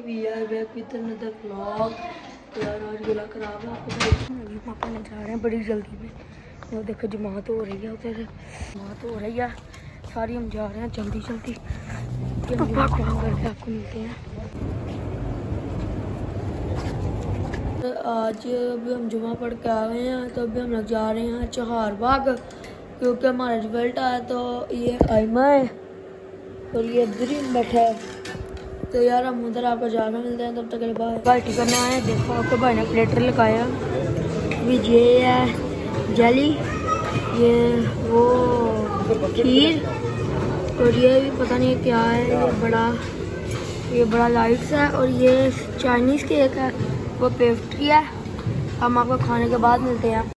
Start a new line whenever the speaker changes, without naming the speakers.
We are back with another vlog यार आज गला खराब है आपको अभी पापा ने जा रहे हैं बड़ी जल्दी में। वो देखो जमात हो रही है उधर। जमात हो रही है। सारी हम जा रहे हैं जल्दी जल्दी। करके आपको मिलते हैं। तो आज अभी हम जुमा पढ़ के आ गए हैं तो अभी हम लोग जा रहे हैं चहार बाग क्योंकि हमारा रिज़ल्ट आया तो ये आयमा है और ये ही बैठा है। तो यार हम उधर आपको जाकर मिलते हैं, तब तक के बाद पार्टी करना है, देखो आपके भाई ने प्लेटर लगाया। ये है जली ये वो खीर, और ये भी पता नहीं क्या है, ये बड़ा ये बड़ा लाइट्स है, और ये चाइनीज़ केक है, वो पेस्ट्री है। हम आपको खाने के बाद मिलते हैं।